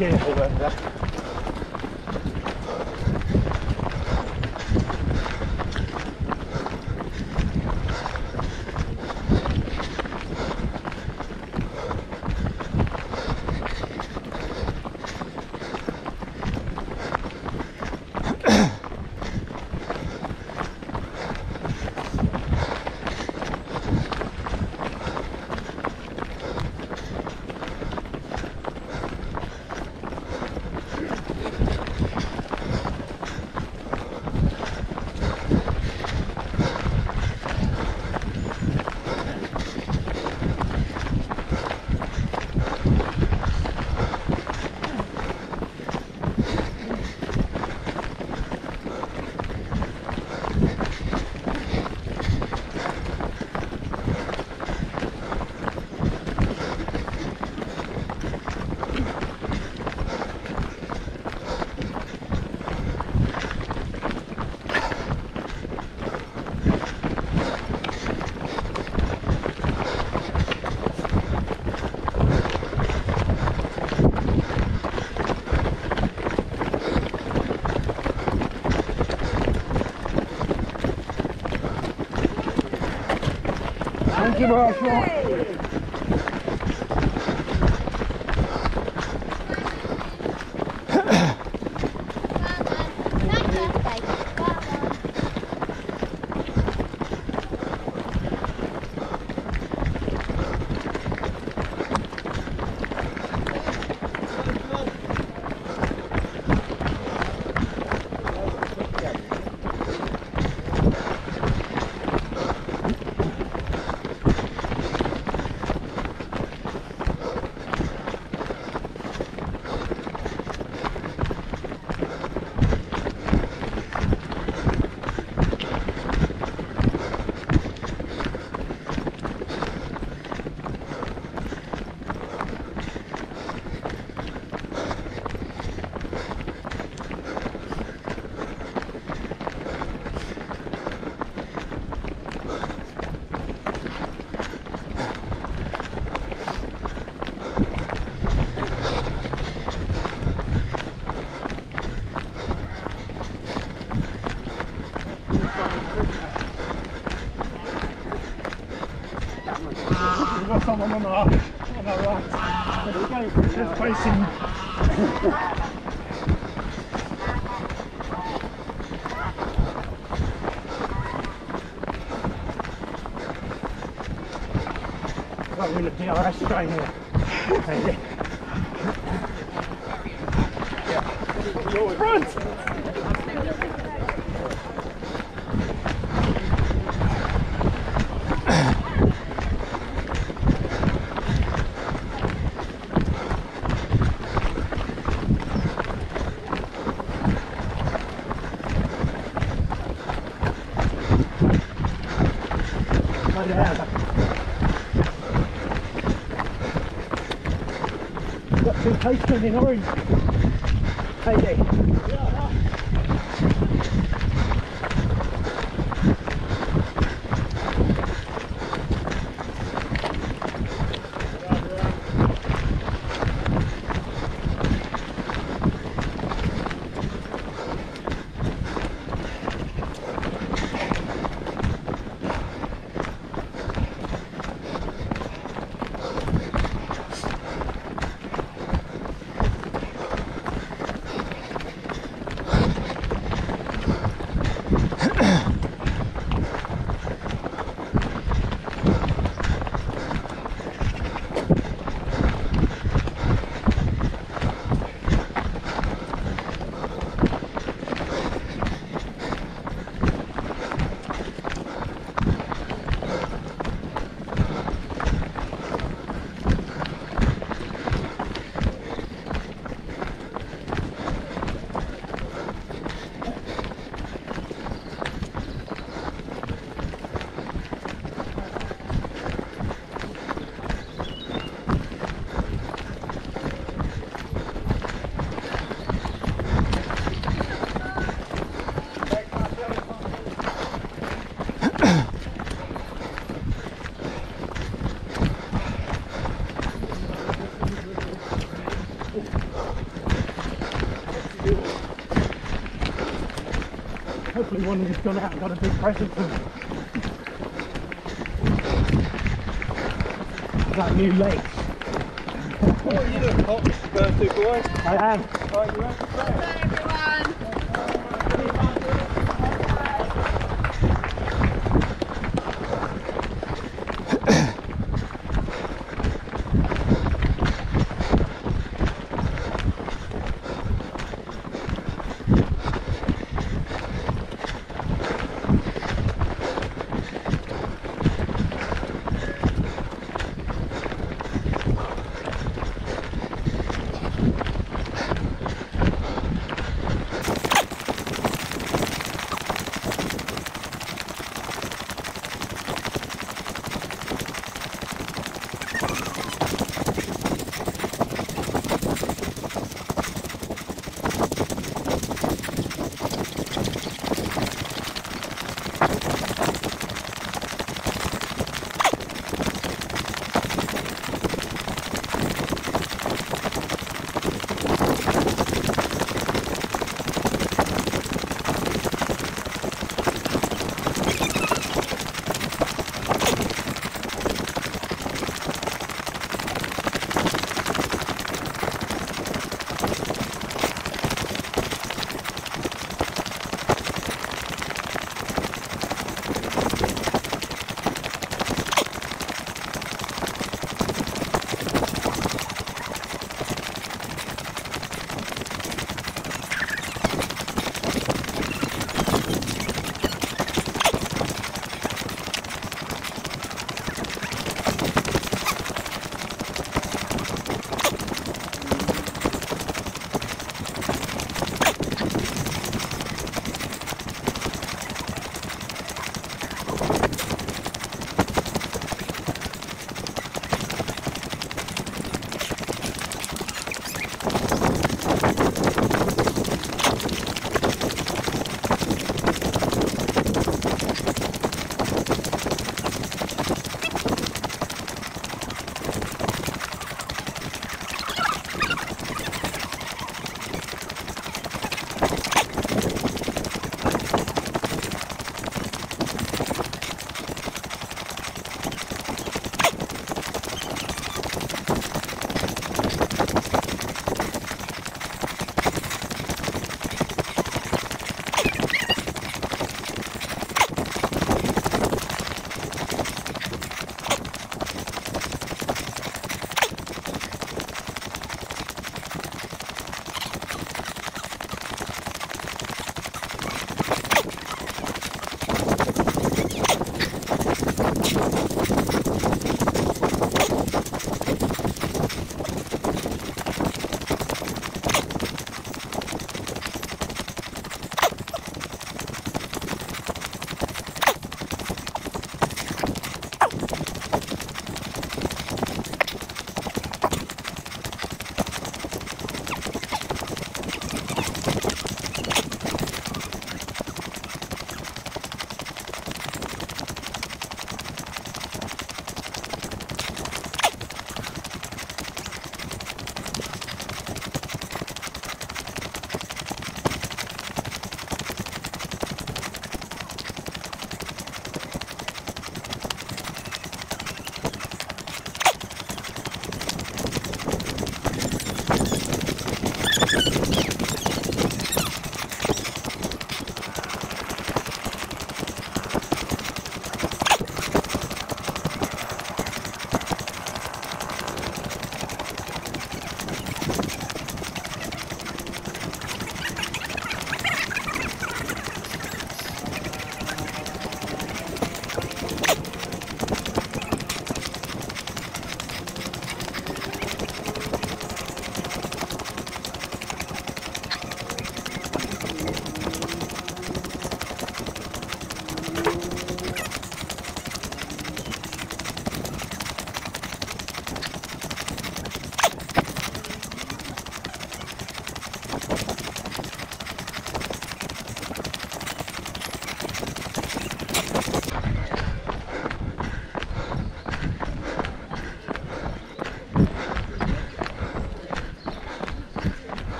谢谢侯哥 Thank you very much. Someone on our on our right. We go. Just facing. Got rid of DRS train here. Yeah. Front! Got two postmen in orange. Hey hey, Hopefully one of them's gone out and got a big present for me. That new lake. Oh, you look hot, Mr. Birthday boy. I am. Oh, you have to say.